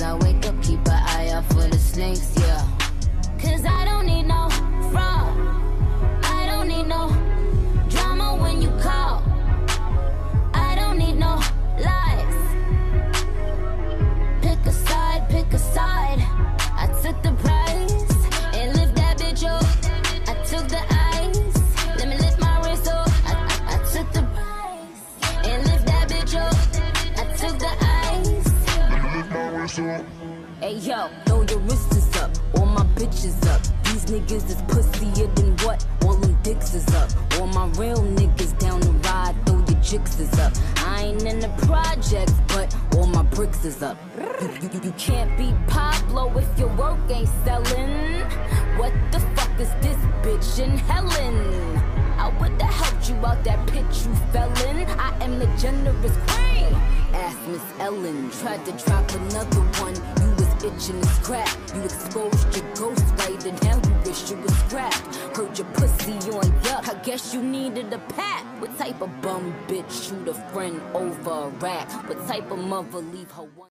I wake Hey yo, throw your wrists up, all my bitches up. These niggas is pussier than what? All them dicks is up. All my real niggas down the ride, throw your chicks is up. I ain't in the projects, but all my bricks is up. You, can't beat Pablo if your work ain't selling. What the fuck is this bitch in Helen? I would've helped you out that pit you fell in. I am the generous queen. Ask Miss Ellen, tried to drop another one. You was itching to scrap. You exposed your ghost right, and now you wish you was scrapped. Heard your pussy on yuck. I guess you needed a pat. What type of bum bitch shoot a friend over a rat? What type of mother leave her one?